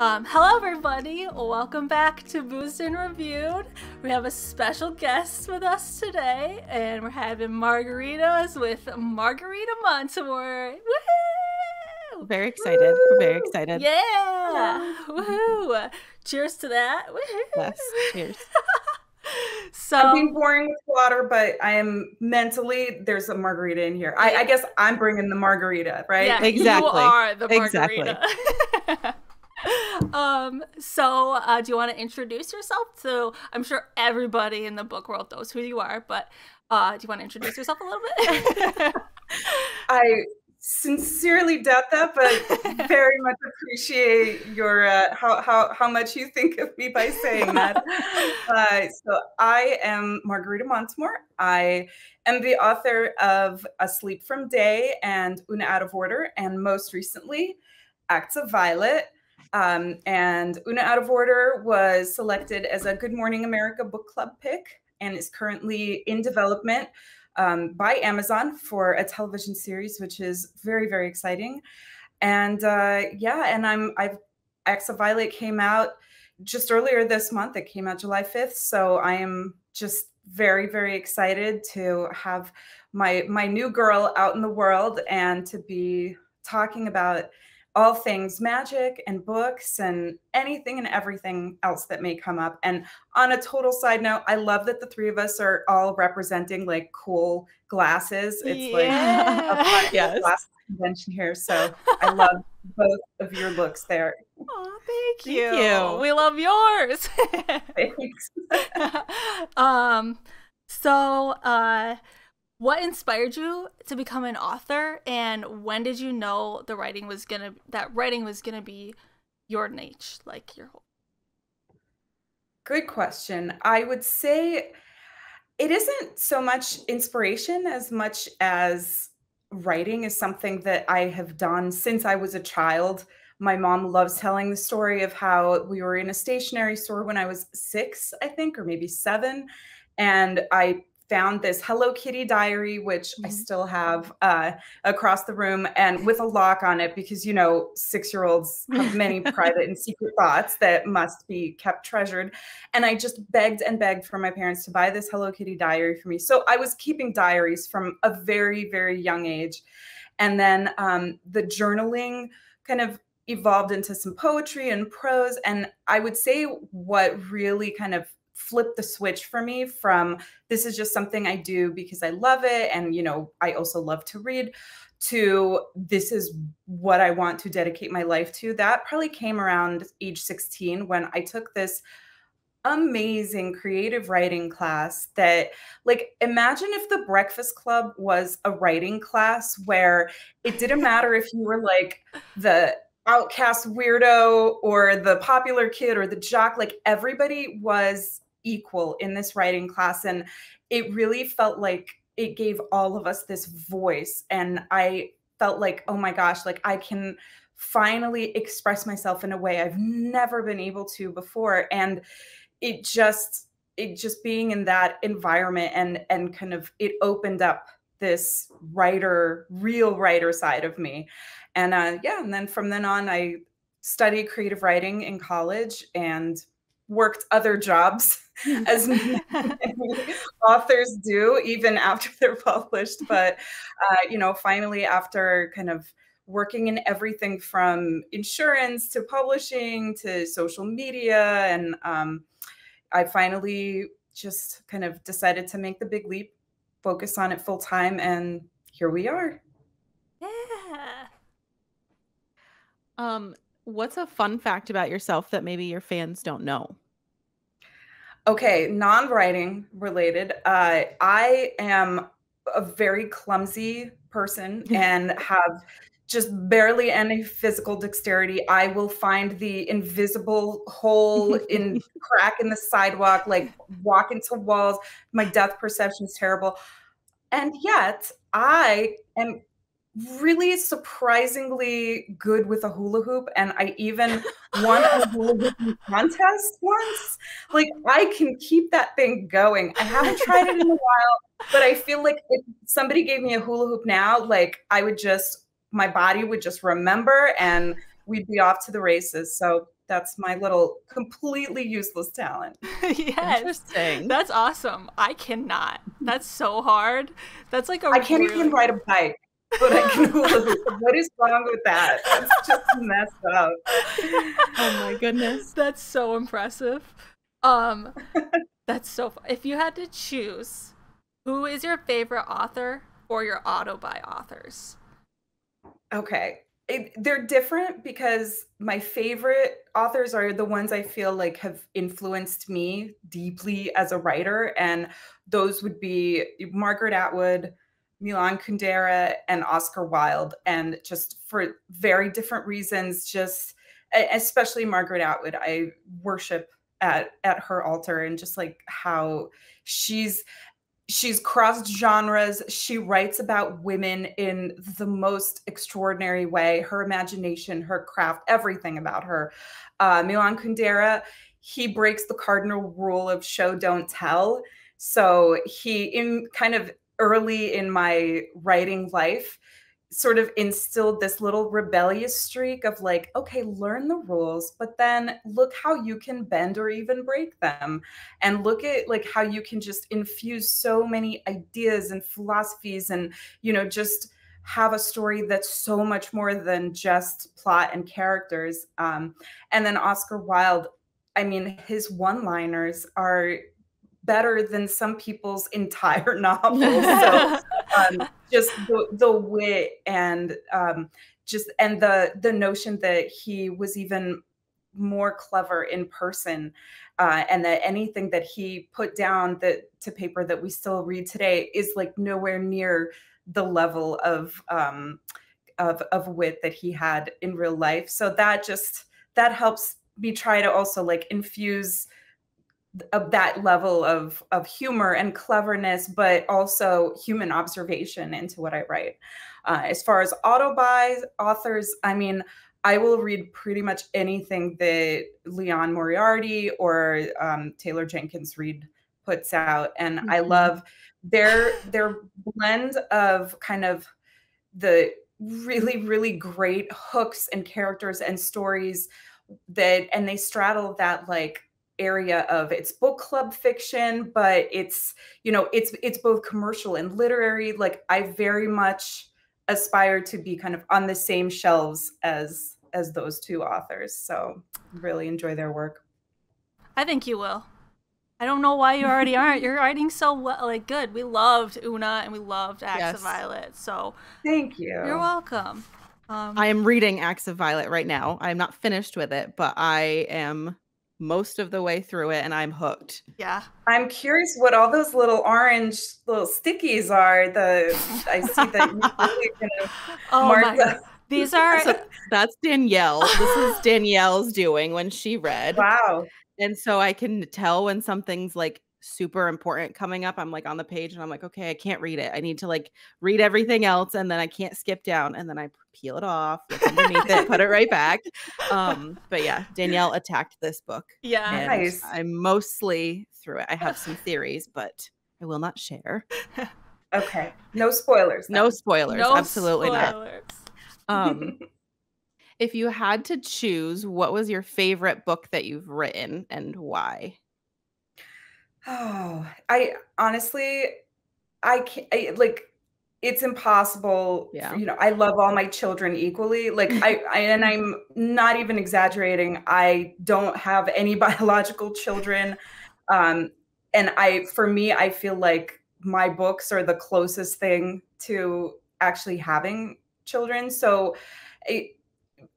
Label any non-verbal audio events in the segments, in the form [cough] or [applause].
Um, hello, everybody. Welcome back to Boozed and Reviewed. We have a special guest with us today, and we're having margaritas with Margarita Montimore. Woohoo! Very excited. Woo! Very excited. Yeah. Woohoo! Cheers to that. Woohoo! Yes. Cheers. [laughs] so I'm being boring with water, but I am mentally there's a margarita in here. I, I guess I'm bringing the margarita, right? Yeah, exactly. You are the margarita. Exactly. [laughs] [laughs] um so uh do you want to introduce yourself? So i'm sure everybody in the book world knows who you are but uh do you want to introduce yourself a little bit? [laughs] I sincerely doubt that but very much appreciate your uh, how, how how much you think of me by saying that. [laughs] Uh, so i am margarita montimore. I am the author of asleep from day and oona out of order and most recently acts of violet um, and Oona Out of Order was selected as a Good Morning America book club pick and is currently in development um, by Amazon for a television series, which is very, very exciting. And uh, yeah, and I'm I've of Violet came out just earlier this month. It came out July 5th. So I am just very, very excited to have my my new girl out in the world and to be talking about all things magic and books and anything and everything else that may come up. And on a total side note, I love that the three of us are all representing like cool glasses. It's yeah. like a yes. glass convention here. So I love both of your looks there. Oh, thank you. Thank you. We love yours. Thanks. [laughs] um, so uh what inspired you to become an author and when did you know the writing was gonna that writing was gonna be your niche like your whole? Good question. I would say it isn't so much inspiration as much as writing is something that i have done since i was a child. My mom loves telling the story of how we were in a stationery store when i was six i think or maybe seven and i found this Hello Kitty diary, which mm-hmm. I still have uh, across the room and with a lock on it because, you know, six year olds have many [laughs] private and secret thoughts that must be kept treasured. And I just begged and begged for my parents to buy this Hello Kitty diary for me. So I was keeping diaries from a very, very young age. And then um, the journaling kind of evolved into some poetry and prose. And I would say what really kind of flipped the switch for me from this is just something I do because I love it and you know I also love to read to this is what I want to dedicate my life to. That probably came around age 16 when I took this amazing creative writing class that like imagine if the breakfast club was a writing class where it didn't matter if you were like the outcast weirdo or the popular kid or the jock like everybody was equal in this writing class. And it really felt like it gave all of us this voice. And I felt like, oh my gosh, like I can finally express myself in a way I've never been able to before. And it just, it just being in that environment and and kind of it opened up this writer real writer side of me and uh, yeah and then from then on i studied creative writing in college and worked other jobs as [laughs] authors do even after [laughs] they're published but uh, you know finally after kind of working in everything from insurance to publishing to social media and um, i finally just kind of decided to make the big leap focus on it full time and here we are. Yeah. Um what's a fun fact about yourself that maybe your fans don't know? Okay, non-writing related. Uh, I am a very clumsy person [laughs] and have just barely any physical dexterity. I will find the invisible hole in [laughs] crack in the sidewalk, like walk into walls. My depth perception is terrible. And yet I am really surprisingly good with a hula hoop and i even won a [laughs] hula hoop contest once like i can keep that thing going i haven't tried it in a while but i feel like if somebody gave me a hula hoop now like i would just my body would just remember and we'd be off to the races so That's my little completely useless talent. [laughs] yes. Interesting. That's awesome. I cannot. That's so hard. That's like a I can't really... even ride a bike. But I can [laughs] what is wrong with that? That's just messed up. Oh my goodness. That's so impressive. Um [laughs] that's so fun. If you had to choose, who is your favorite author or your auto by authors? Okay. It, they're different because my favorite authors are the ones I feel like have influenced me deeply as a writer. And those would be Margaret Atwood, Milan Kundera, and Oscar Wilde. And just for very different reasons, just especially Margaret Atwood, I worship at at her altar and just like how she's she's crossed genres. She writes about women in the most extraordinary way her imagination her craft everything about her. Uh, milan kundera he breaks the cardinal rule of show don't tell. So he in kind of early in my writing life sort of instilled this little rebellious streak of like, okay, learn the rules, but then look how you can bend or even break them. And look at like how you can just infuse so many ideas and philosophies and, you know, just have a story that's so much more than just plot and characters. Um, and then Oscar Wilde, I mean, his one liners are better than some people's [laughs] entire novels. [laughs] So um, just the, the wit and um, just and the the notion that he was even more clever in person uh, and that anything that he put down that to paper that we still read today is like nowhere near the level of um, of of wit that he had in real life so that just that helps me try to also like infuse of that level of of humor and cleverness, but also human observation into what I write. Uh, as far as auto buys authors, I mean, I will read pretty much anything that Liane Moriarty or um, Taylor Jenkins Reid puts out, and mm-hmm. I love their their blend of kind of the really really great hooks and characters and stories that and they straddle that like area of it's book club fiction but it's you know it's it's both commercial and literary like i very much aspire to be kind of on the same shelves as as those two authors so really enjoy their work. I think you will. I don't know why you already aren't. You're writing so well like good. We loved oona and we loved acts yes. of violet so thank you. you're welcome. Um, I am reading Acts of Violet right now. I'm not finished with it, but I am most of the way through it and I'm hooked. Yeah. I'm curious what all those little orange little stickies are. The I see that you [laughs] really gonna oh mark the- These are so that's Danielle. This is [laughs] Danielle's doing when she read. Wow. And so I can tell when something's like super important coming up. I'm like on the page and I'm like, okay, I can't read it. I need to like read everything else and then I can't skip down and then I peel it off, underneath it, put it right back. Um, but yeah, Danielle attacked this book. [laughs] Yeah. Nice. I'm mostly through it. I have some [laughs] theories, but I will not share. [laughs] Okay. No spoilers. Then. No spoilers. No Absolutely spoilers. not. Um if you had to choose, what was your favorite book that you've written and why? Oh, I honestly, I can't I, like. It's impossible. Yeah. You know, I love all my children equally. Like [laughs] I, I, and I'm not even exaggerating. I don't have any [laughs] biological children, um, and I, for me, I feel like my books are the closest thing to actually having children. So, it,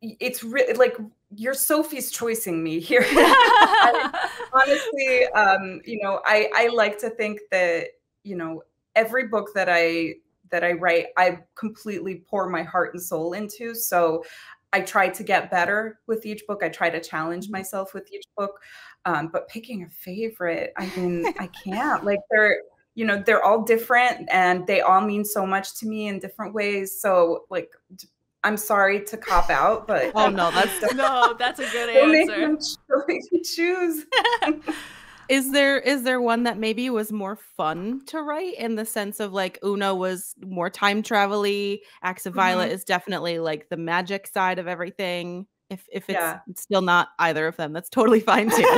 it's really like you're Sophie's choicing me here. [laughs] I, honestly, um, you know, I I like to think that you know every book that I that I write, I completely pour my heart and soul into. So I try to get better with each book. I try to challenge mm-hmm. myself with each book. Um, but picking a favorite, I mean, [laughs] I can't. Like they're, you know, they're all different and they all mean so much to me in different ways. So like I'm sorry to cop out, but oh no, that's [laughs] no, that's a good answer. Make them choose. [laughs] is there is there one that maybe was more fun to write in the sense of like Oona was more time travel-y, Acts of Violet mm-hmm. is definitely like the magic side of everything. If if it's, yeah. it's still not either of them, that's totally fine too. [laughs]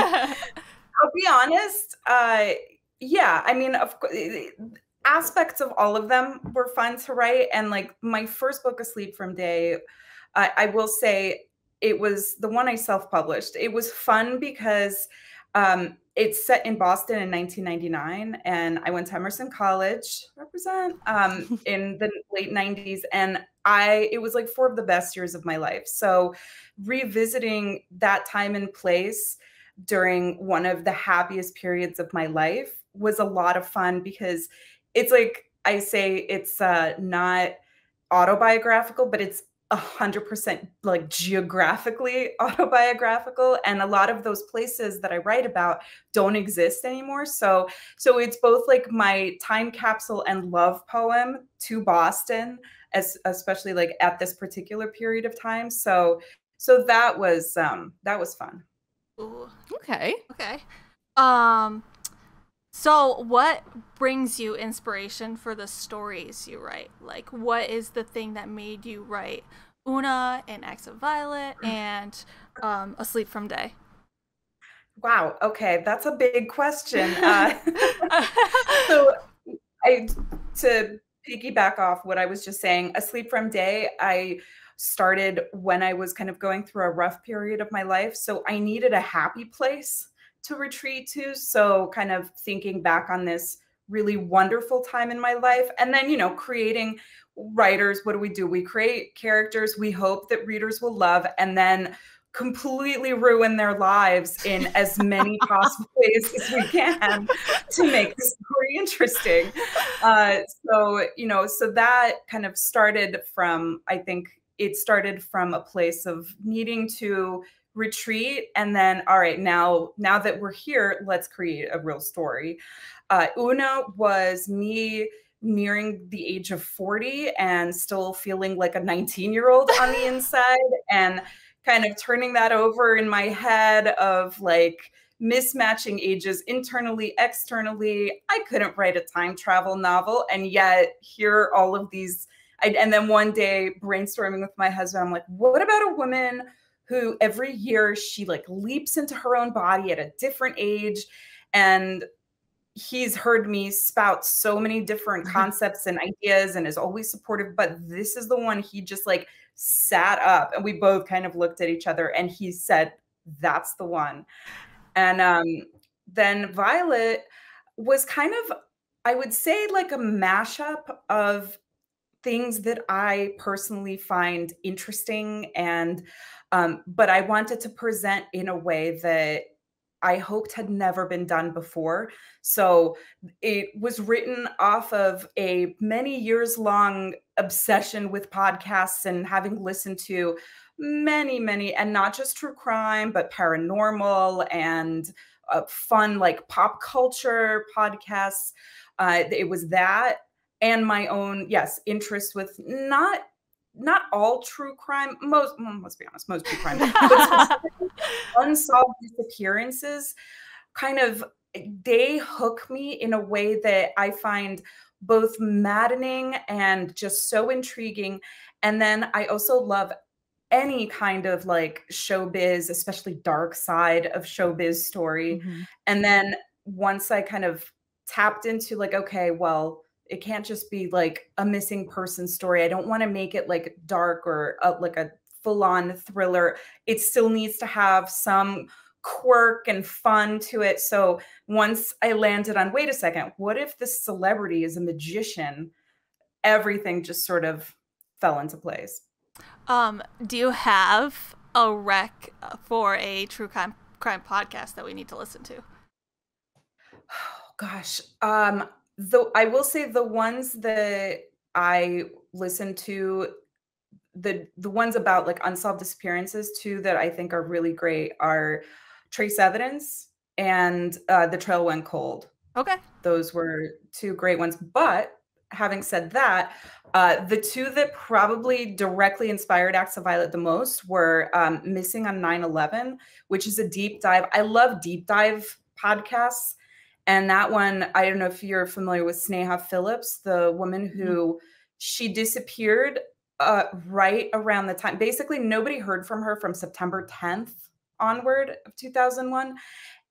I'll be honest. Uh, yeah, I mean, of course, aspects of all of them were fun to write. And like my first book, Asleep from Day, I, I will say it was the one I self published. It was fun because um, it's set in Boston in 1999, and I went to Emerson College, represent, um, [laughs] in the late 90s, and I it was like four of the best years of my life. So, revisiting that time and place during one of the happiest periods of my life was a lot of fun because it's like I say it's uh, not autobiographical, but it's a hundred percent like geographically [laughs] autobiographical and a lot of those places that i write about don't exist anymore. So so it's both like my time capsule and love poem to boston as especially like at this particular period of time. So so that was um that was fun. Ooh. okay. Okay. Um so, what brings you inspiration for the stories you write? Like, what is the thing that made you write Oona and Acts of Violet and um, Asleep from Day? Wow. Okay, that's a big question. [laughs] Uh, [laughs] so, I to piggyback off what I was just saying, Asleep from Day, I started when I was kind of going through a rough period of my life. So I needed a happy place to retreat to. So, kind of thinking back on this really wonderful time in my life. And then, you know, creating writers, what do we do? We create characters we hope that readers will love, and then completely ruin their lives in as many [laughs] possible ways as we can to make the story interesting. Uh, so, you know, so that kind of started from, I think it started from a place of needing to retreat and then all right now now that we're here let's create a real story. Uh, oona was me nearing the age of 40 and still feeling like a 19 year old on the [laughs] inside and kind of turning that over in my head of like mismatching ages internally externally. I couldn't write a time travel novel and yet here all of these I, and then one day brainstorming with my husband i'm like what about a woman who every year she like leaps into her own body at a different age and he's heard me spout so many different mm-hmm. concepts and ideas and is always supportive but this is the one he just like sat up and we both kind of looked at each other and he said that's the one and um then violet was kind of i would say like a mashup of things that i personally find interesting and um, but I wanted to present in a way that I hoped had never been done before. So it was written off of a many years long obsession with podcasts and having listened to many, many, and not just true crime, but paranormal and uh, fun, like pop culture podcasts. Uh, it was that and my own, yes, interest with not not all true crime, most, well, let's be honest, most true crime, [laughs] unsolved disappearances kind of they hook me in a way that I find both maddening and just so intriguing. And then I also love any kind of like showbiz, especially dark side of showbiz story. Mm-hmm. And then once I kind of tapped into like, okay, well, it can't just be like a missing person story. I don't want to make it like dark or a, like a full on thriller. It still needs to have some quirk and fun to it. So once I landed on, wait a second, what if this celebrity is a magician? Everything just sort of fell into place. Um, do you have a rec for a true crime crime podcast that we need to listen to? [sighs] Oh, gosh, um, the I will say the ones that I listen to the the ones about like unsolved disappearances too that I think are really great are Trace Evidence and uh, The Trail Went Cold. Okay. Those were two great ones. But having said that, uh, the two that probably directly inspired Acts of Violet the most were um, Missing on 9 11, which is a deep dive. I love deep dive podcasts and that one, I don't know if you're familiar with Sneha Phillips, the woman mm-hmm. who mm-hmm. she disappeared uh, right around the time. Basically, nobody heard from her from September 10th onward of 2001.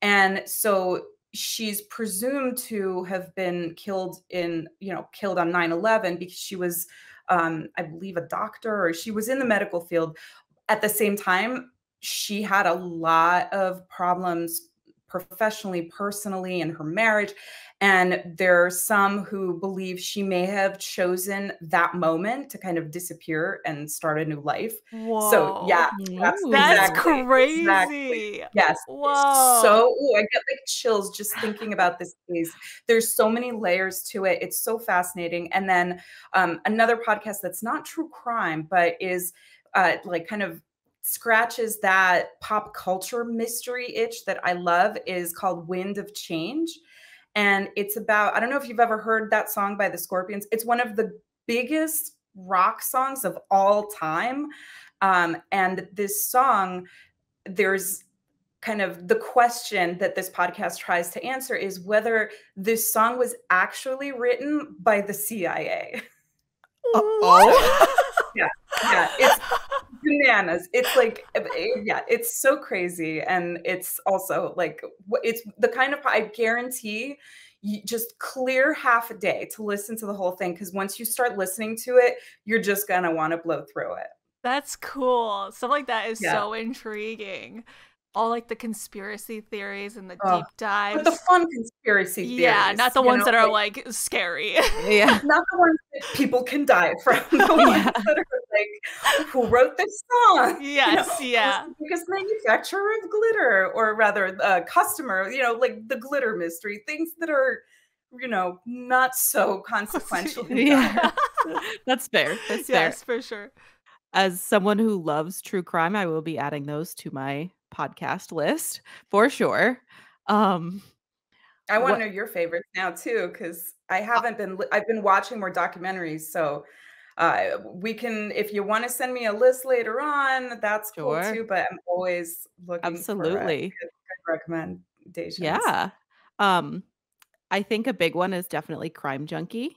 And so she's presumed to have been killed in, you know, killed on 9 11 because she was, um, I believe, a doctor or she was in the medical field. At the same time, she had a lot of problems professionally, personally, in her marriage. And there are some who believe she may have chosen that moment to kind of disappear and start a new life. Whoa. So yeah, that's, that's exactly, crazy. Exactly. Yes. Whoa. So ooh, I get like chills just thinking about this case. There's so many layers to it. It's so fascinating. And then um, another podcast that's not true crime, but is uh, like kind of scratches that pop culture mystery itch that I love is called Wind of Change. And it's about, I don't know if you've ever heard that song by the Scorpions. It's one of the biggest rock songs of all time. Um, and this song, there's kind of the question that this podcast tries to answer is whether this song was actually written by the CIA. Oh, [laughs] yeah, yeah. It's bananas. It's like, eh, eh, yeah, it's so crazy. And it's also like, it's the kind of, I guarantee you just clear half a day to listen to the whole thing. Cause once you start listening to it, you're just going to want to blow through it. That's cool. Stuff like that is yeah. so intriguing all like the conspiracy theories and the oh, deep dives. But the fun conspiracy theories. Yeah, not the ones know? that are like, like scary. Yeah. [laughs] not the ones that people can die [laughs] from. [laughs] The yeah. that are like, who wrote this song? Yes, [laughs] you know, yeah. Because manufacturer of glitter, or rather, uh, customer, you know, like the glitter mystery, things that are, you know, not so [laughs] consequential. yeah. [laughs] That's fair. That's fair. Yes, for sure. As someone who loves true crime, I will be adding those to my podcast list for sure. Um, I want to know your favorites now too, because I uh haven't been. I've been watching more documentaries, so uh, we can. If you want to send me a list later on, that's sure. cool too. But I'm always looking absolutely for recommendations. Yeah. Um, I think a big one is definitely Crime Junkie.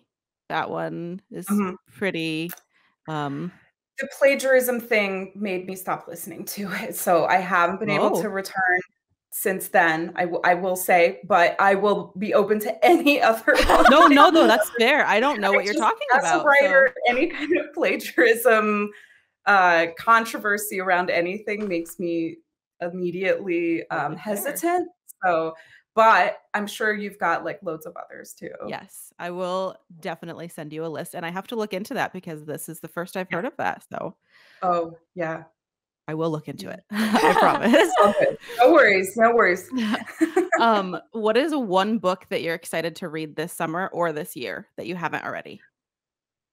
That one is mm-hmm. pretty. Um, the plagiarism thing made me stop listening to it. So I haven't been able to oh. return since then. I, I will say, but I will be open to any [laughs] other. [laughs] no, no, no, that's fair. I don't know what you're talking about. A writer, so. any kind of plagiarism uh, controversy around anything makes me immediately um, hesitant. So but I'm sure you've got like loads of others too. Yes, I will definitely send you a list and I have to look into that because this is the first I've heard of that. So, oh, yeah. I will look into it. [laughs] I promise. [laughs] No worries. No worries. [laughs] um, what is one book that you're excited to read this summer or this year that you haven't already?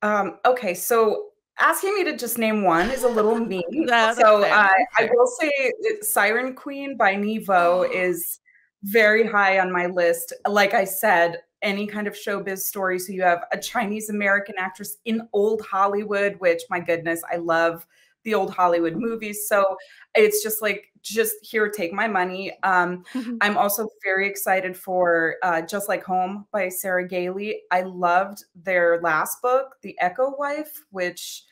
Um, okay, so asking me to just name one is a little mean. so uh, I will say Siren Queen by Nghi Vo is very high on my list. Like I said, any kind of showbiz story. So you have a Chinese American actress in old Hollywood, which my goodness, I love the old Hollywood movies. So it's just like, just here, take my money. Um, mm-hmm. I'm also very excited for uh, Just Like Home by Sarah Gailey. I loved their last book, The Echo Wife, which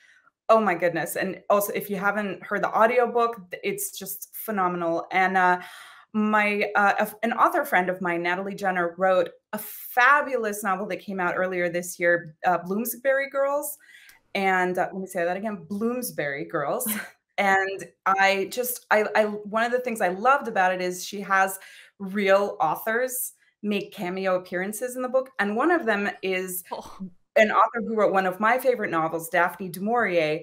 oh my goodness. And also, if you haven't heard the audiobook, it's just phenomenal. And uh, my uh, an author friend of mine, Natalie Jenner, wrote a fabulous novel that came out earlier this year, uh, Bloomsbury Girls. And uh, let me say that again, Bloomsbury Girls. [laughs] and I just, I, I, one of the things I loved about it is she has real authors make cameo appearances in the book, and one of them is oh. an author who wrote one of my favorite novels, Daphne du Maurier.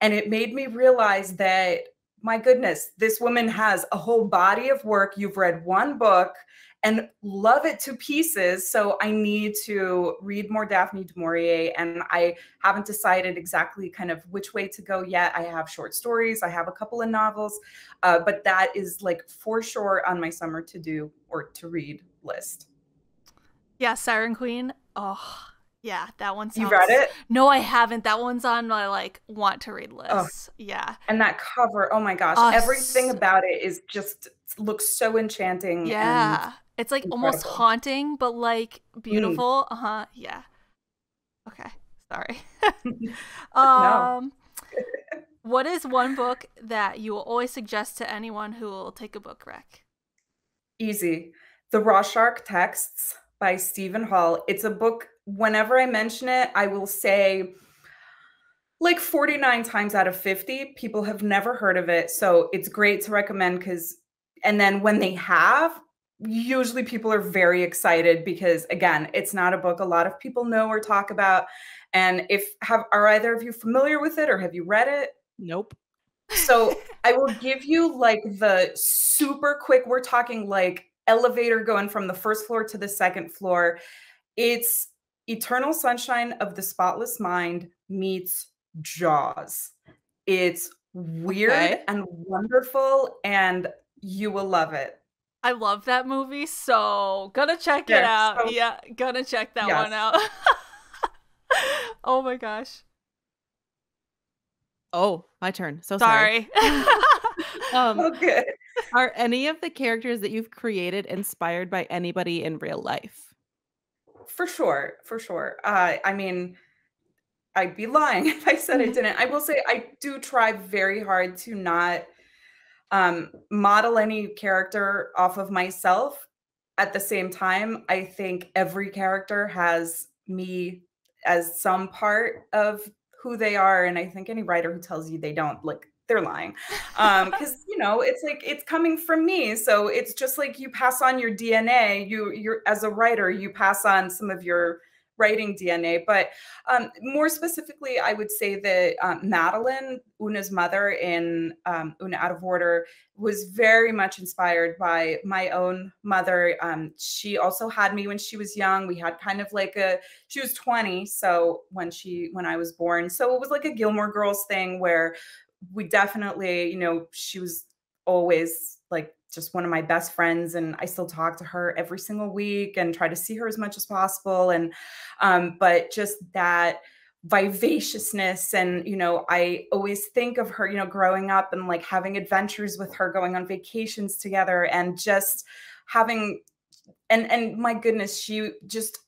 And it made me realize that my goodness, this woman has a whole body of work. You've read one book and love it to pieces. So I need to read more Daphne du Maurier, and I haven't decided exactly kind of which way to go yet. I have short stories, I have a couple of novels, uh, but that is like for sure on my summer to do or to read list. Yeah, Siren Queen. Oh, yeah, that one. You read it? No, I haven't. That one's on my like want to read list. Oh. Yeah. And that cover, oh my gosh, everything about it is just looks so enchanting. Yeah, it's like incredible. almost haunting, but like mm. beautiful. Mm. Uh huh. Yeah. Okay. Sorry. [laughs] [laughs] um. What is one book that you will always suggest to anyone who will take a book rec? Easy. The Raw Shark Texts by Steven Hall. It's a book, whenever I mention it, I will say like 49 times out of 50, people have never heard of it. So it's great to recommend because, and then when they have, usually people are very excited because again it's not a book a lot of people know or talk about. And if have are either of you familiar with it or have you read it? Nope. So [laughs] i will give you like the super quick we're talking like elevator going from the first floor to the second floor. It's eternal sunshine of the spotless mind meets jaws. It's weird okay. and wonderful and you will love it I love that movie, so gonna check it out. So, yeah, gonna check that yes. one out. [laughs] oh my gosh. Oh, my turn. So sorry. sorry. [laughs] um, [laughs] okay. Are any of the characters that you've created inspired by anybody in real life? For sure, for sure. Uh, I mean, I'd be lying if I said I mm-hmm. didn't. I will say I do try very hard to not um, model any character off of myself. At the same time, I think every character has me as some part of who they are. And I think any writer who tells you they don't, like, they're lying. Um, [laughs] because you know, it's like it's coming from me. So it's just like you pass on your DNA. You you're as a writer, you pass on some of your writing DNA. But um, more specifically, I would say that um, Madeline, Oona's mother in um, Una Out of Order, was very much inspired by my own mother. Um, she also had me when she was young. We had kind of like a, she was 20. So when she, when I was born, so it was like a Gilmore Girls thing where we definitely, you know, she was always like just one of my best friends and i still talk to her every single week and try to see her as much as possible and um, but just that vivaciousness and you know i always think of her you know growing up and like having adventures with her going on vacations together and just having and and my goodness she just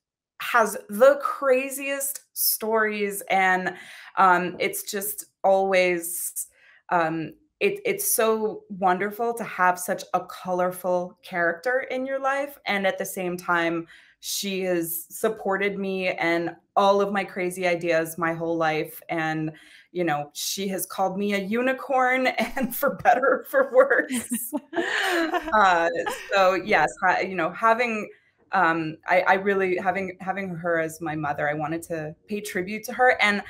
has the craziest stories and um it's just always um it, it's so wonderful to have such a colorful character in your life. And at the same time, she has supported me and all of my crazy ideas my whole life. And, you know, she has called me a unicorn [laughs] and for better or for worse. [laughs] uh, so yes, you know, having um, I, I really having having her as my mother, I wanted to pay tribute to her. And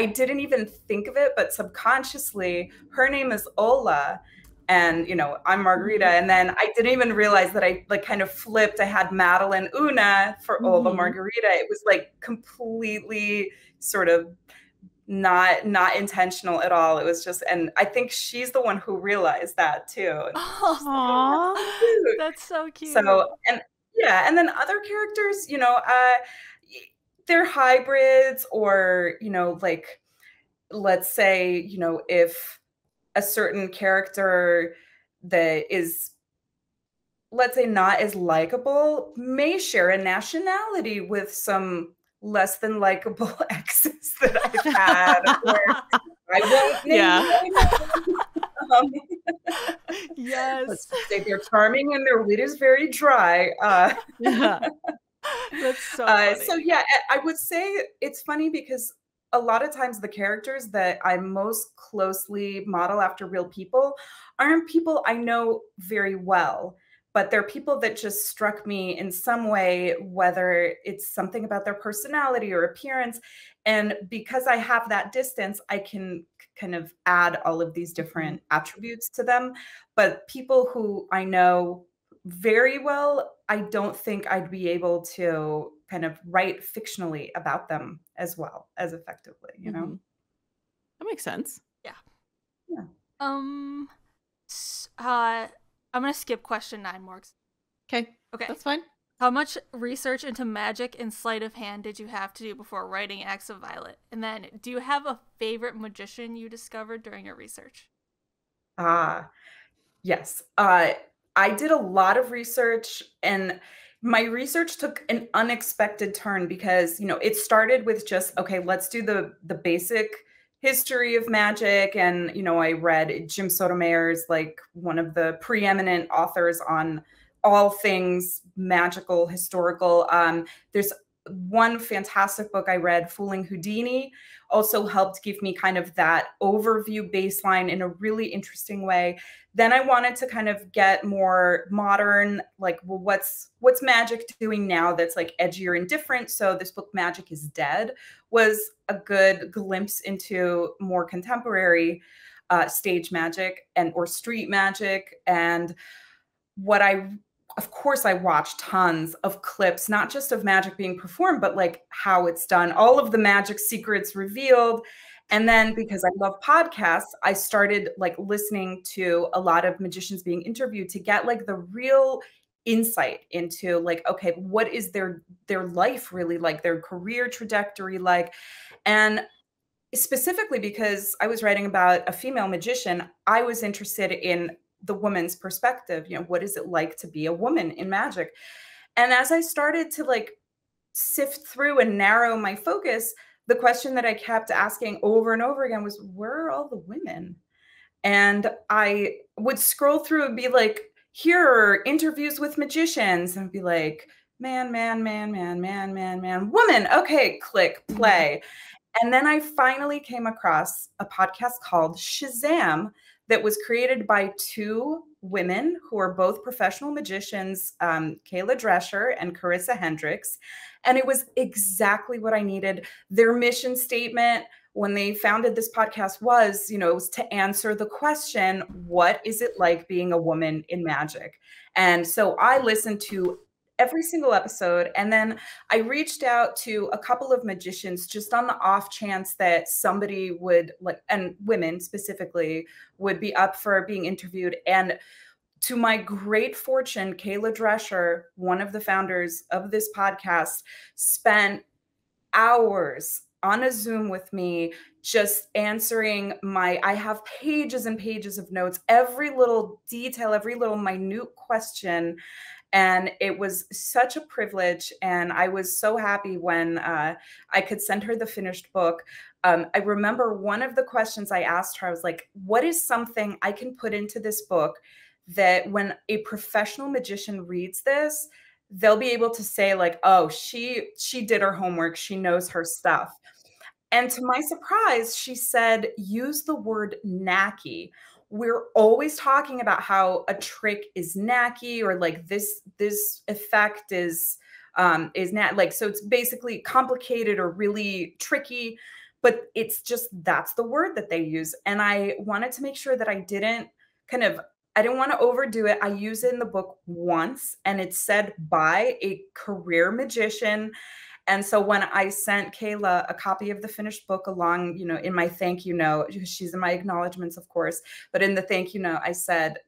I didn't even think of it, but subconsciously, her name is Ola. And you know, I'm Margarita. Mm-hmm. And then I didn't even realize that I like kind of flipped. I had Madeline Oona for mm-hmm. Ola Margarita. It was like completely sort of not not intentional at all. It was just, and I think she's the one who realized that too. Aww, like, that's so cute. So and yeah, and then other characters, you know, uh, they're hybrids or you know like let's say you know if a certain character that is let's say not as likable may share a nationality with some less than likable [laughs] exes that I've had. I won't [laughs] name yeah. um, yes. Say they're charming and their wit is very dry. Uh, yeah. [laughs] [laughs] That's so uh, so yeah, I would say it's funny because a lot of times the characters that I most closely model after real people aren't people I know very well, but they're people that just struck me in some way, whether it's something about their personality or appearance. And because I have that distance, I can kind of add all of these different mm-hmm. attributes to them. But people who I know very well, I don't think I'd be able to kind of write fictionally about them as well as effectively, you know? Mm-hmm. That makes sense. Yeah. Yeah. Um uh I'm gonna skip question nine more. Okay. Okay. That's fine. How much research into magic and sleight of hand did you have to do before writing Acts of Violet? And then do you have a favorite magician you discovered during your research? Ah, uh, yes. Uh I did a lot of research and my research took an unexpected turn because, you know, it started with just okay, let's do the the basic history of magic and you know i read jim steinmeyer's like one of the preeminent authors on all things magical historical. Um, there's one fantastic book i read fooling houdini also helped give me kind of that overview baseline in a really interesting way. Then i wanted to kind of get more modern like well what's what's magic doing now that's like edgier and different? So this book magic is dead was a good glimpse into more contemporary uh, stage magic and or street magic. And what i of course i watched tons of clips not just of magic being performed but like how it's done all of the magic secrets revealed and then because I love podcasts, I started like listening to a lot of magicians being interviewed to get like the real insight into like okay, what is their their life really like, their career trajectory like. And specifically because I was writing about a female magician, I was interested in the woman's perspective, you know, what is it like to be a woman in magic? And as I started to like sift through and narrow my focus, the question that I kept asking over and over again was, where are all the women? And I would scroll through and be like, here are interviews with magicians, and be like, man, man, man, man, man, man, man, woman. Okay, click, mm-hmm. play. And then I finally came across a podcast called Shezam that was created by two women who are both professional magicians, um, Kayla Drescher and Carisa Hendrix. And it was exactly what I needed. Their mission statement when they founded this podcast was, you know, it was to answer the question, what is it like being a woman in magic? And so I listened to every single episode. And then I reached out to a couple of magicians just on the off chance that somebody would like, and women specifically, would be up for being interviewed. And to my great fortune, Kayla Drescher, one of the founders of this podcast, spent hours on a Zoom with me, just answering my, I have pages and pages of notes, every little detail, every little minute question. And it was such a privilege. And I was so happy when uh, I could send her the finished book. Um, I remember one of the questions I asked her, I was like, what is something I can put into this book that when a professional magician reads this, they'll be able to say like, "Oh, she she did her homework. She knows her stuff." And to my surprise, she said, "Use the word knacky." We're always talking about how a trick is knacky or like this this effect is um is not like so it's basically complicated or really tricky but it's just that's the word that they use and i wanted to make sure that i didn't kind of I didn't want to overdo it. I use it in the book once and it's said by a career magician. And so when I sent Kayla a copy of the finished book along, you know, in my thank you note, she's in my acknowledgments, of course, but in the thank you note, I said,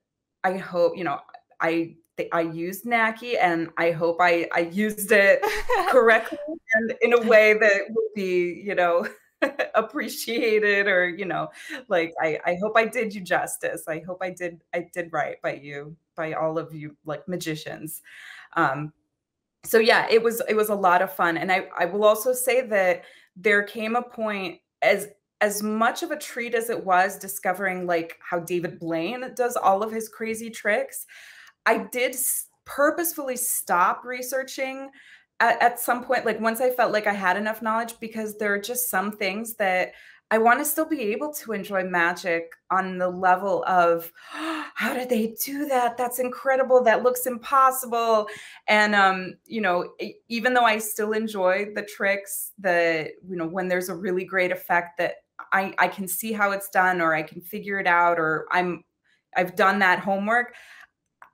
I hope, you know, I I used knacky and I hope I I used it [laughs] correctly and in a way that would be, you know, [laughs] appreciated or you know like I, I hope i did you justice. I hope i did i did right by you by all of you like magicians. Um so yeah it was it was a lot of fun and i i will also say that there came a point as as much of a treat as it was discovering like how david blaine does all of his crazy tricks i did purposefully stop researching at, at some point, like once I felt like I had enough knowledge, because there are just some things that I want to still be able to enjoy magic on the level of [gasps] how did they do that? That's incredible. That looks impossible. And um, you know, even though I still enjoy the tricks, the you know, when there's a really great effect that I I can see how it's done or I can figure it out or I'm I've done that homework.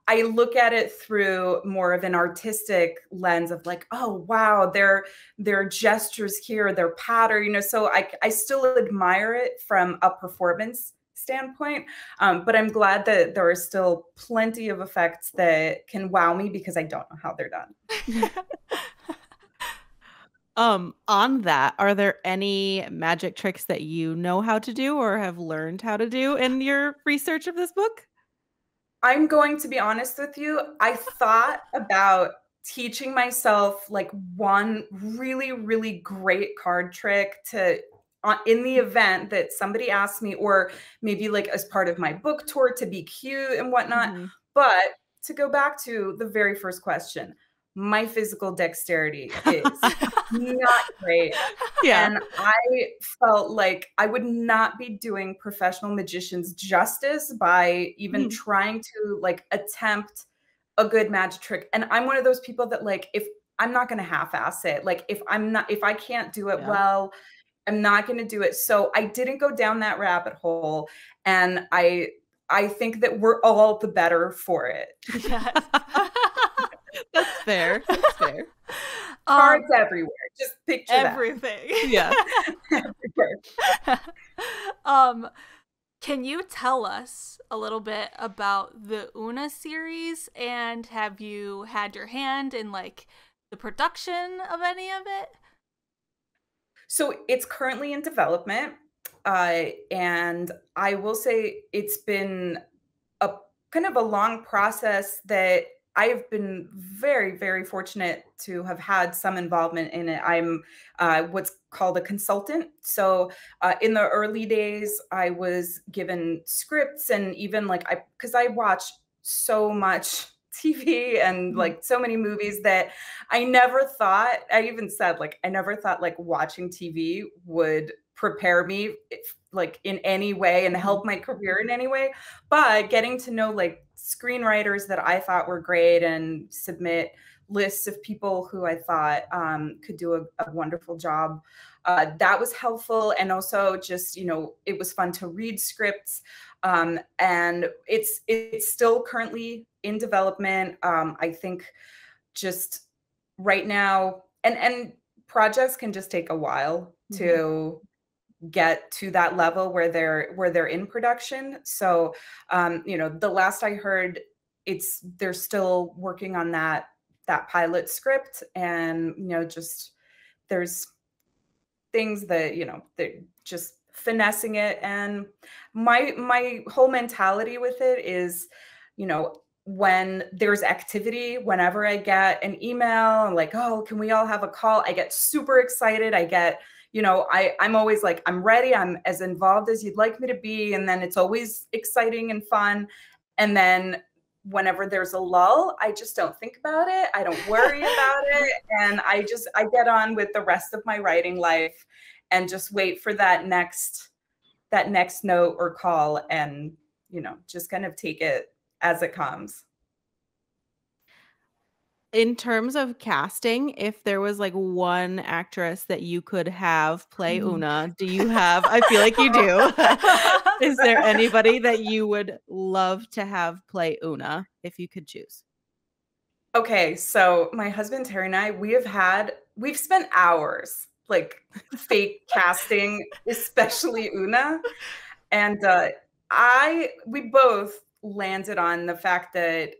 I look at it through more of an artistic lens of like, oh wow, their their gestures here, their pattern, you know. So I I still admire it from a performance standpoint, um, but I'm glad that there are still plenty of effects that can wow me because I don't know how they're done. [laughs] um, on that, are there any magic tricks that you know how to do or have learned how to do in your research of this book? I'm going to be honest with you. I thought about teaching myself like one really, really great card trick to in the event that somebody asks me, or maybe like as part of my book tour to be cute and whatnot. Mm-hmm. But to go back to the very first question, my physical dexterity [laughs] is not great. Yeah. And I felt like I would not be doing professional magicians justice by even mm. trying to like attempt a good magic trick. And I'm one of those people that like if I'm not going to half-ass it. Like if I'm not if I can't do it yeah. well, I'm not going to do it. So I didn't go down that rabbit hole and I I think that we're all the better for it. [laughs] Yes. [laughs] That's fair. That's fair. [laughs] Cards um, everywhere. Just picture everything. That. Yeah. [laughs] um, can you tell us a little bit about the Oona series and have you had your hand in like the production of any of it? So it's currently in development. Uh, and I will say it's been a kind of a long process that I've been very, very fortunate to have had some involvement in it. I'm uh, what's called a consultant. So uh, in the early days, I was given scripts and even like I, because I watch so much [laughs] TV and mm-hmm. like so many movies that I never thought, I even said, like, I never thought like watching TV would prepare me if, like in any way and help mm-hmm. my career in any way. But getting to know like screenwriters that I thought were great and submit lists of people who I thought um, could do a, a wonderful job. Uh, that was helpful. And also just, you know, it was fun to read scripts. Um, and it's it's still currently in development. Um, I think just right now, and and projects can just take a while mm-hmm. to get to that level where they're where they're in production. So um you know the last i heard it's they're still working on that that pilot script and you know just there's things that you know they're just finessing it. And my my whole mentality with it is you know when there's activity whenever i get an email and like oh can we all have a call? I get super excited. I get you know i i'm always like i'm ready i'm as involved as you'd like me to be and then it's always exciting and fun and then whenever there's a lull i just don't think about it i don't worry about [laughs] it and i just i get on with the rest of my writing life and just wait for that next that next note or call and you know just kind of take it as it comes in terms of casting, if there was like one actress that you could have play mm. Oona, do you have? I feel like you do. [laughs] Is there anybody that you would love to have play Oona if you could choose? Okay, so my husband Terry and I, we have had, we've spent hours like fake casting, especially Oona. And uh, I, we both landed on the fact that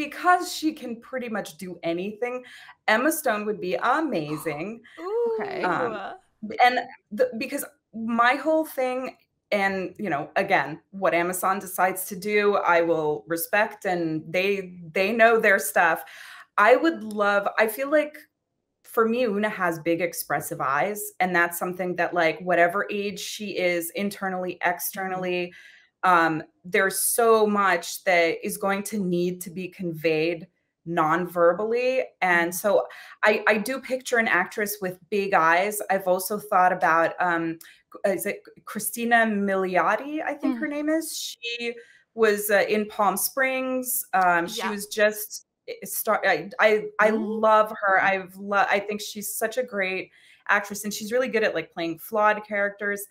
because she can pretty much do anything, Emma Stone would be amazing. okay. Um, and the, because my whole thing, and you know, again, what Amazon decides to do, I will respect, and they they know their stuff. I would love. I feel like for me, Oona has big expressive eyes, and that's something that like whatever age she is, internally, mm-hmm. externally um, there's so much that is going to need to be conveyed non-verbally and mm-hmm. so I, I do picture an actress with big eyes i've also thought about um is it cristin milioti i think mm. her name is she was uh, in palm springs um she yeah. was just eh, start i i, I mm. love her i've lo- i think she's such a great actress and she's really good at like playing flawed characters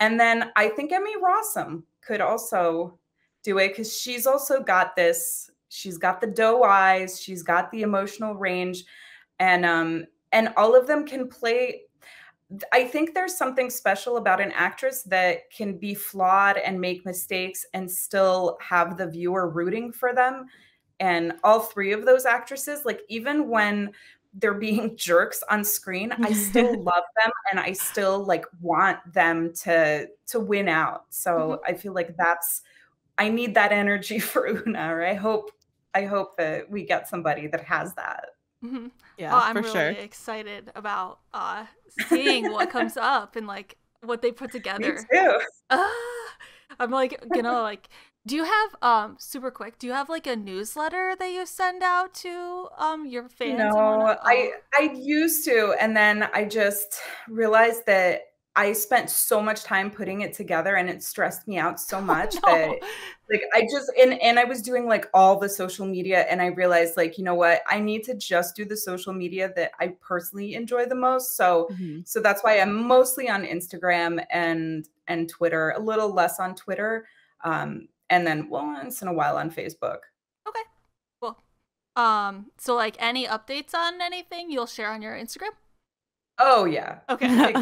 and then i think emmy rossum could also do it because she's also got this she's got the doe eyes she's got the emotional range and um and all of them can play i think there's something special about an actress that can be flawed and make mistakes and still have the viewer rooting for them and all three of those actresses like even when they're being [laughs] jerks on screen i still [laughs] love them and i still like want them to to win out so mm-hmm. i feel like that's i need that energy [laughs] for oona or i hope i hope that we get somebody that has that mm-hmm. yeah oh, i'm really sure. excited about uh seeing what comes [laughs] up and like what they put together. Me too. Uh, [laughs] I'm like, you know, like do you have um super quick? Do you have like a newsletter that you send out to um your fans? No, oh. I I used to, and then I just realized that I spent so much time putting it together, and it stressed me out so [laughs] oh, much oh, no. that like I just and and I was doing like all the social media, and I realized like you know what I need to just do the social media that I personally enjoy the most. So mm-hmm. so that's why I'm mostly on Instagram and and Twitter, a little less on Twitter. Um, and then once in a while on Facebook. Okay. Cool. Um, so like any updates on anything you'll share on your Instagram? Oh yeah. Okay. [laughs] [laughs]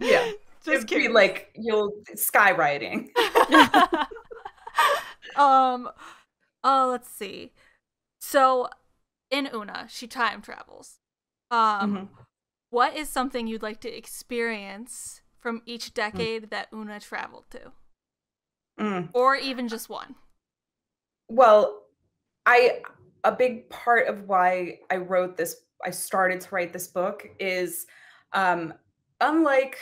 yeah. Just It'd be like you'll skywriting. [laughs] um oh let's see. So in Oona, she time travels. Um mm-hmm. what is something you'd like to experience from each mm. decade mm. that Oona traveled to? mm. or even just one? Well, I a big part of why I wrote this, I started to write this book is um, unlike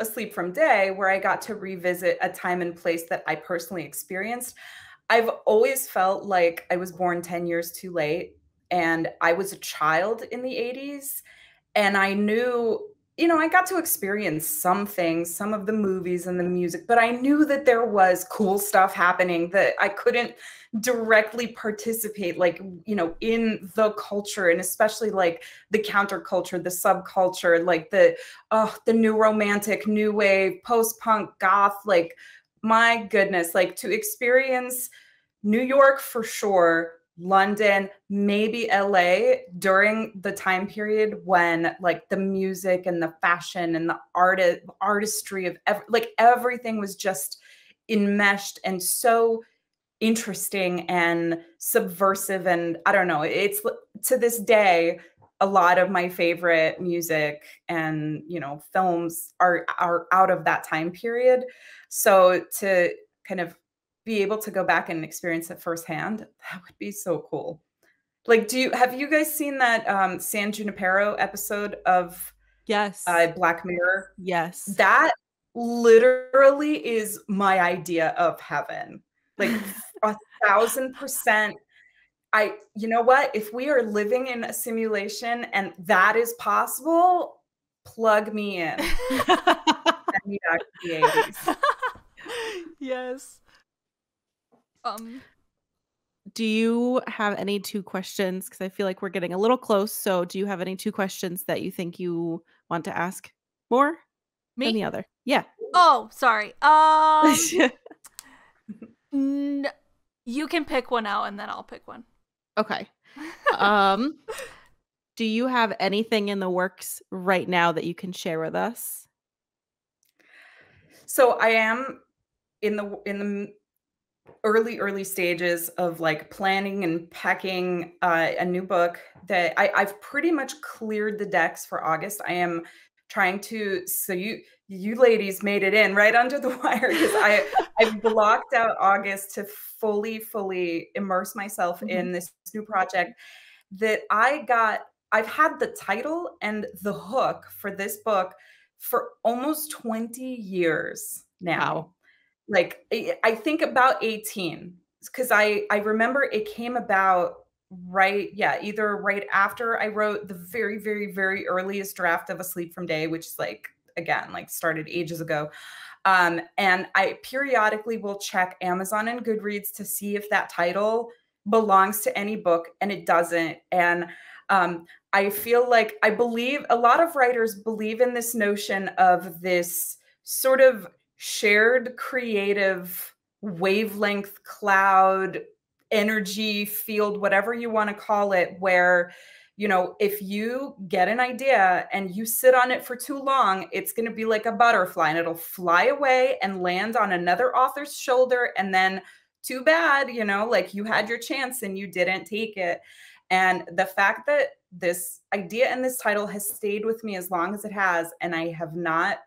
Asleep from Day, where I got to revisit a time and place that I personally experienced. I've always felt like I was born 10 years too late and I was a child in the 80s. And I knew you know, I got to experience some things, some of the movies and the music, but I knew that there was cool stuff happening that I couldn't directly participate, like, you know, in the culture and especially like the counterculture, the subculture, like the, oh, the new romantic, new wave, post punk, goth, like, my goodness, like to experience New York for sure, London, maybe LA during the time period when like the music and the fashion and the art artistry of ev- like everything was just enmeshed and so interesting and subversive and I don't know it's to this day a lot of my favorite music and you know films are are out of that time period. So to kind of be able to go back and experience it firsthand, that would be so cool. Like, do you have you guys seen that um San Junipero episode of Yes uh, Black Mirror? Yes. That literally is my idea of heaven. Like [laughs] a thousand percent. I, you know what? If we are living in a simulation and that is possible, plug me in. [laughs] Me back to the 80s. [laughs] yes. Um do you have any two questions because I feel like we're getting a little close. So, do you have any two questions that you think you want to ask more Me? than the other? Yeah. Oh, sorry. Um [laughs] n- you can pick one out and then I'll pick one. Okay. [laughs] um do you have anything in the works right now that you can share with us? So, I am in the in the early early stages of like planning and packing uh, a new book that I, I've pretty much cleared the decks for August. I am trying to so you you ladies made it in right under the [laughs] wire because I I've blocked out August to fully fully immerse myself mm-hmm. in this new project that I got I've had the title and the hook for this book for almost 20 years now. Wow like I think about 18 because I I remember it came about right yeah either right after I wrote the very very very earliest draft of Asleep from Day which is like again like started ages ago um and I periodically will check Amazon and Goodreads to see if that title belongs to any book and it doesn't and um I feel like I believe a lot of writers believe in this notion of this sort of shared creative wavelength cloud energy field whatever you want to call it where you know if you get an idea and you sit on it for too long it's going to be like a butterfly and it'll fly away and land on another author's shoulder and then too bad you know like you had your chance and you didn't take it. And the fact that this idea and this title has stayed with me as long as it has and i have not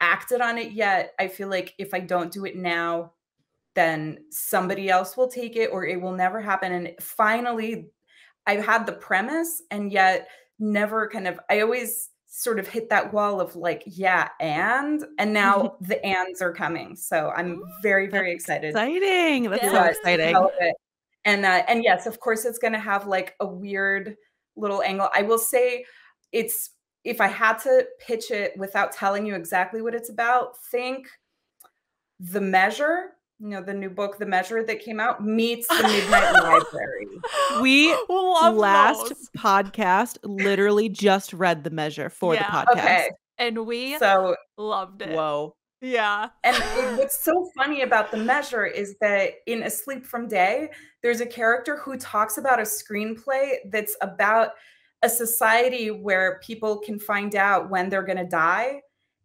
acted on it yet. I feel like if I don't do it now, then somebody else will take it or it will never happen. And finally, I've had the premise and yet never kind of, I always sort of hit that wall of like, yeah, and and now [laughs] the ands are coming. So I'm very, very That's excited. Exciting. That's so exciting. And uh, and yes, of course, it's going to have like a weird little angle. I will say, it's if I had to pitch it without telling you exactly what it's about, think the measure. You know, the new book, The Measure, that came out meets the Midnight [laughs] Library. We Love last those. podcast literally just read the measure for Yeah. the podcast. Okay, and we so loved it. Whoa. Yeah. And it- what's so funny about the measure is that in Asleep from Day, there's a character who talks about a screenplay that's about a society where people can find out when they're going to die.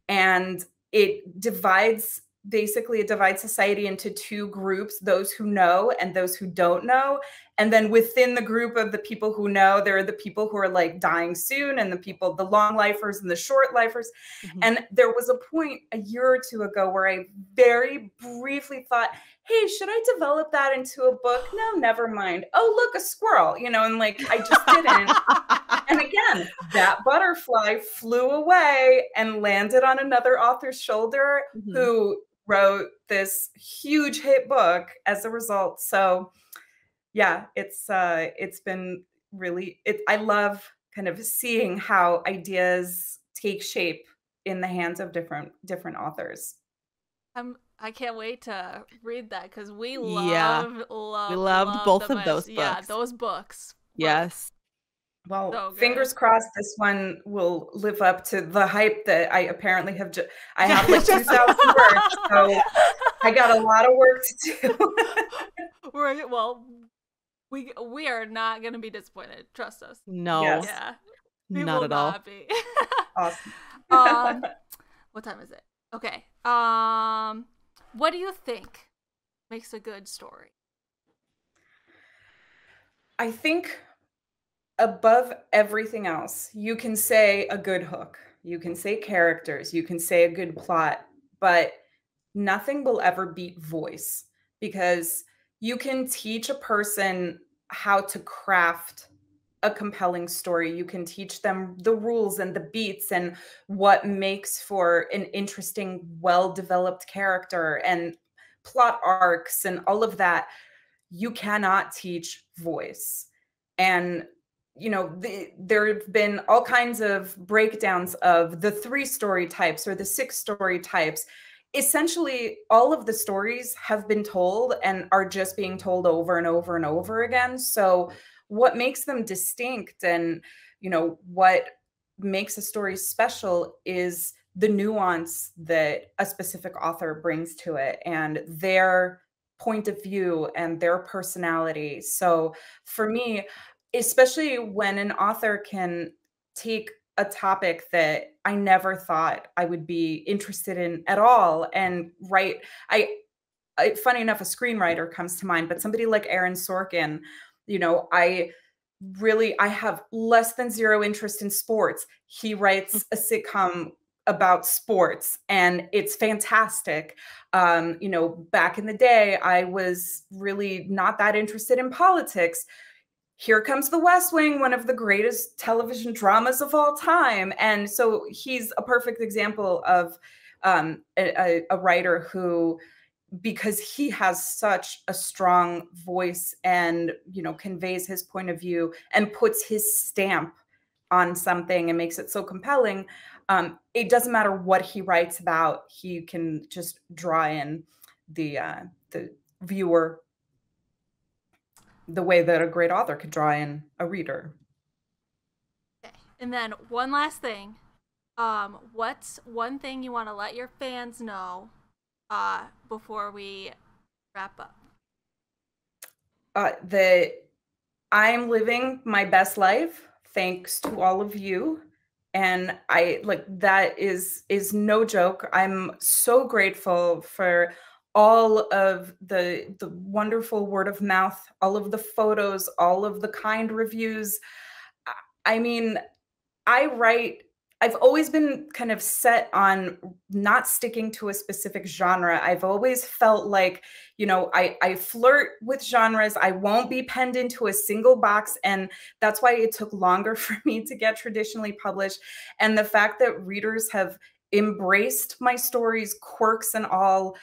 And it divides basically it divides society into two groups those who know and those who don't know and then within the group of the people who know there are the people who are like dying soon and the people the long lifers and the short lifers Mhm. and there was a point a year or two ago where I very briefly thought, hey, should I develop that into a book? No, never mind. Oh, look, a squirrel, you know, and like I just didn't. and [laughs] again, that butterfly flew away and landed on another author's shoulder Mhm. who wrote this huge hit book as a result. So yeah, it's uh it's been really it I love kind of seeing how ideas take shape in the hands of different different authors. I'm I can't wait to read that because we love, Yeah. love love loved love both of those Measure. Yeah, those books. Yes. Well, So fingers crossed this one will live up to the hype that I apparently have ju- I have like [laughs] 2000 words. So I got a lot of work to do. We're well, we we are not gonna be disappointed. Trust us. No. Yes. Yeah, we Not will at all. not be. [laughs] awesome. um, [laughs] what time is it? Okay. Um, what do you think makes a good story? I think above everything else, you can say a good hook, you can say characters, you can say a good plot, but nothing will ever beat voice because you can teach a person how to craft a compelling story. You can teach them the rules and the beats and what makes for an interesting, well developed character and plot arcs and all of that you cannot teach voice and you know the, there have been all kinds of breakdowns of the three story types or the six story types essentially all of the stories have been told and are just being told over and over and over again so what makes them distinct and you know what makes a story special is the nuance that a specific author brings to it and their point of view and their personality. So for me, especially when an author can take a topic that I never thought I would be interested in at all and write I, I funny enough a screenwriter comes to mind but somebody like Aaron Sorkin you know I really I have less than zero interest in sports. He writes a sitcom about sports and it's fantastic. Um, you know back in the day i was really not that interested in politics here comes the west wing one of the greatest television dramas of all time. And so he's a perfect example of um, a, a- writer who because he has such a strong voice and you know conveys his point of view and puts his stamp on something and makes it so compelling um, it doesn't matter what he writes about he can just draw in the uh, the viewer the way that a great author could draw in a reader Okay. And then one last thing. Um, what's one thing you want to let your fans know uh before we wrap up? uh, that I'm living my best life thanks to all of you and I like that is is no joke. I'm so grateful for all of the the wonderful word of mouth, all of the photos, all of the kind reviews. I- mean, I write I've always been kind of set on not sticking to a specific genre. I've always felt like, you know, I, I flirt with genres. I won't be penned into a single box. And that's why it took longer [laughs] for me to get traditionally published. And the fact that readers have embraced my stories, quirks and all,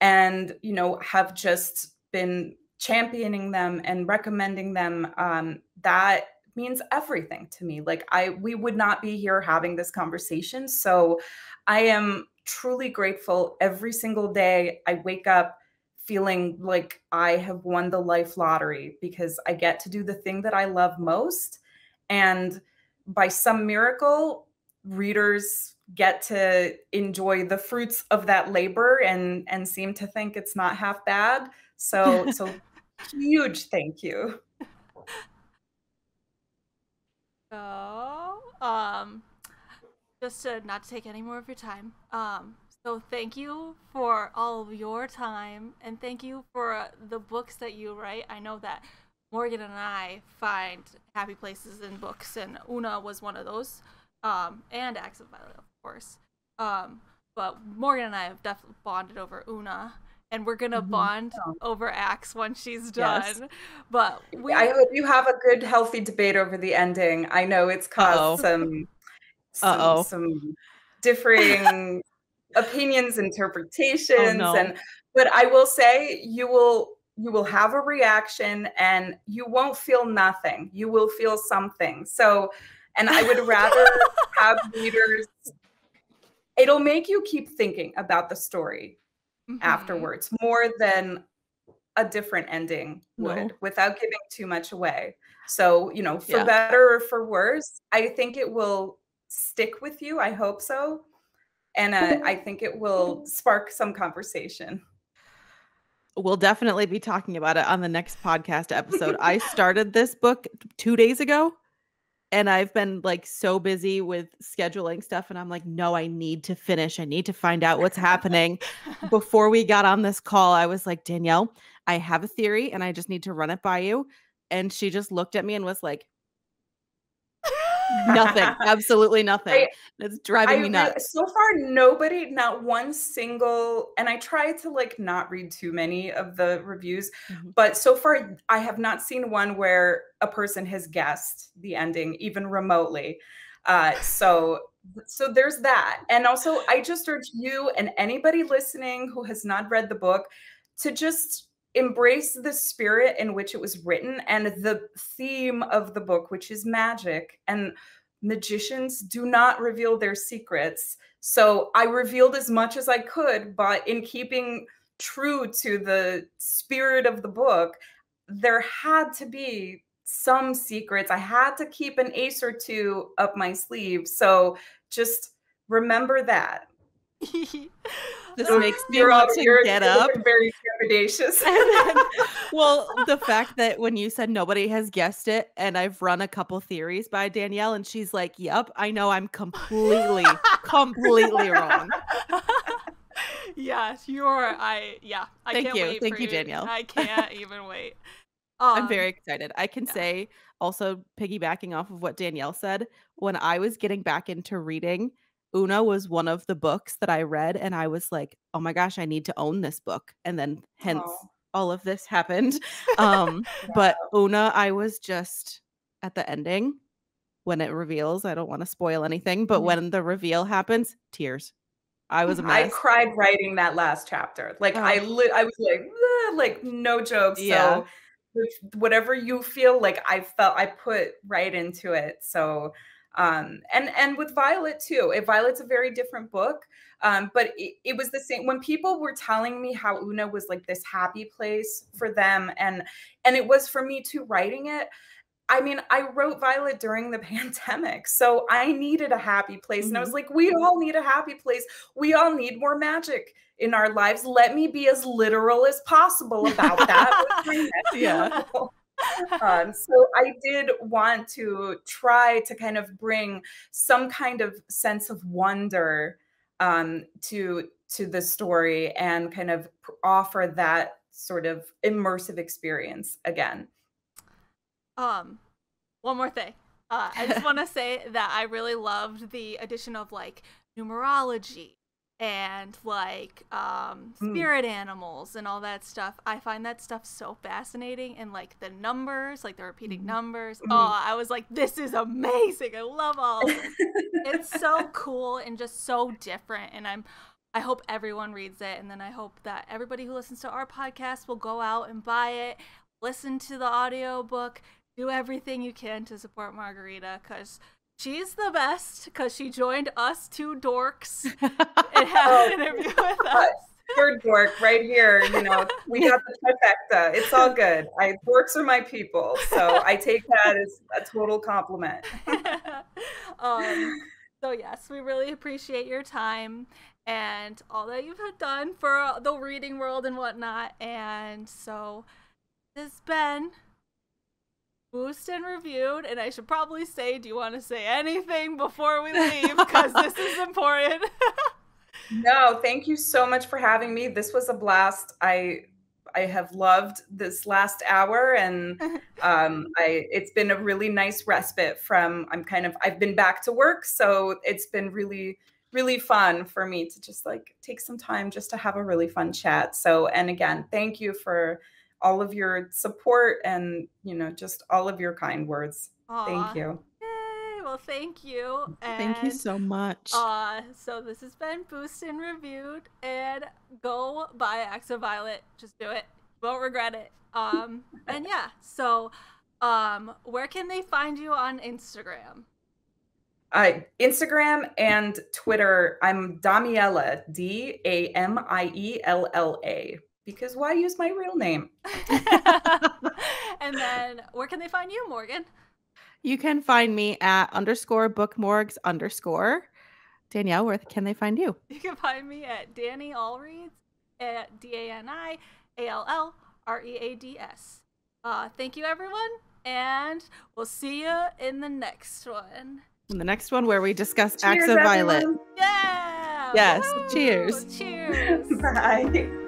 and, you know, have just been championing them and recommending them, um, that means everything to me. Like I we would not be here having this conversation. So I am truly grateful every single day I wake up feeling like I have won the life lottery because I get to do the thing that I love most and by some miracle readers get to enjoy the fruits of that labor and and seem to think it's not half bad. So [laughs] so huge thank you. So, um, just to not to take any more of your time. Um, so thank you for all of your time, and thank you for uh, the books that you write. I know that Morgan and I find happy places in books, and Oona was one of those, um, and Acts of Violet, of course. Um, but Morgan and I have definitely bonded over Oona and we're gonna mm-hmm. bond over Acts when she's done. Yes. But we... I hope you have a good, healthy debate over the ending. I know it's caused Uh-oh. some some, some differing [laughs] opinions, oh, interpretations, oh, no. and but I will say you will you will have a reaction and you won't feel nothing. You will feel something. So, and I would rather [laughs] have readers. It'll make you keep thinking about the story mm-hmm. afterwards more than a different ending would no. without giving too much away. So, you know, for yeah. better or for worse, I think it will stick with you. I hope so. And uh, I think it will spark some conversation. We'll definitely be talking about it on the next podcast episode. I [laughs] started this book two days ago and I've been like so busy with scheduling stuff and I'm like no I need to finish. I need to find out what's happening. [laughs] Before we got on this call I was like Danielle I have a theory and I just need to run it by you. And she just looked at me and was like nothing. [laughs] Absolutely nothing. I, it's driving I, me nuts. so far nobody not one single and i try to like not read too many of the reviews mm-hmm. but so far i have not seen one where a person has guessed the ending even remotely. Uh so so there's that. And also i just urge you and anybody listening who has not read the book to just embrace the spirit in which it was written and the theme of the book, which is magic. And magicians do not reveal their secrets. So I revealed as much as I could, but in keeping true to the spirit of the book, there had to be some secrets. I had to keep an ace or two up my sleeve. So just remember that. [laughs] this makes me want to get up. Very trepidatious. [laughs] then, well, the [laughs] fact that when you said nobody has guessed it, and I've run a couple theories by Danielle, and she's like, "Yep, I know I'm completely, completely wrong." yes, you're. I yeah. I Thank can't you. wait. Thank you, you, Danielle. I can't even wait. Um, I'm very excited. I can yeah. say also piggybacking off of what Danielle said, when I was getting back into reading, Oona was one of the books that I read, and I was like, "Oh my gosh, I need to own this book." And then, hence, oh. all of this happened. [laughs] Um, But Oona, I was just at the ending when it reveals. I don't want to spoil anything, but mm-hmm. when the reveal happens, tears. I was a. I cried writing that last chapter. Like oh. I, li- I was like, like no jokes. Yeah. So whatever you feel like, I felt I put right into it. So um, and and with Violet too. If Violet's a very different book, um, but it, it, was the same when people were telling me how Oona was like this happy place for them, and and it was for me too. Writing it, I mean, I wrote Violet during the [laughs] pandemic, so I needed a happy place, and I was mm-hmm. like, we all need a happy place. We all need more magic in our lives. Let me be as literal as possible about that. [laughs] yeah um, so I did want to try to kind of bring some kind of sense of wonder um, to to the story and kind of offer that sort of immersive experience again. Um, one more thing. Uh, I just [laughs] want to say that I really loved the addition of like numerology and like um, mm. spirit mm. animals and all that stuff. I find that stuff so fascinating and like the numbers, like the repeating mm. numbers. Mm. Oh, I was like, this is amazing. I love all it's [laughs] so cool and just so different. And I'm I hope everyone reads it and then I hope that everybody who listens to our podcast will go out and buy it, listen to the audio book, do everything you can to support Margarita because she's the best because she joined us two dorks [laughs] and had an interview [laughs] with us. Third dork right here. You know, we [laughs] got the trifecta. It's all good. I dorks are my people, so I take that as a total compliment. um, so yes, we really appreciate your time and all that you've done for the reading world and whatnot. And so this has been Boozed and reviewed, and I should probably say, do you want to say anything before we [laughs] leave? Because this is important. [laughs] no, thank you so much for having me. This was a blast. I I have loved this last hour, and [laughs] um, I it's been a really nice respite from. I'm kind of I've been back to work, so it's been really really fun for me to just like take some time just to have a really fun chat. So, and again, thank you for all of your support and you know just all of your kind words. Aww. Thank you. Yay! Well, thank you. And, thank you so much. Uh, so this has been Boozed and Reviewed, and go buy Acts of Violet. Just do it. Won't regret it. Um, [laughs] and yeah. So, um, where can they find you on Instagram? Uh, Instagram and Twitter. I'm Damiella, D A M I E L L A because why use my real name? [laughs] and [laughs] then where can they find you, Morgan? You can find me at underscore bookmorgs underscore. Danielle, where can they find you? You can find me at Danny Allreads at D A N I A L L R E A D S. Uh, thank you, everyone, and we'll see you in the next one. In the next one, where we discuss Cheers, Acts of violence. Yeah. Yes. Woo! Cheers. Cheers. [laughs] Bye.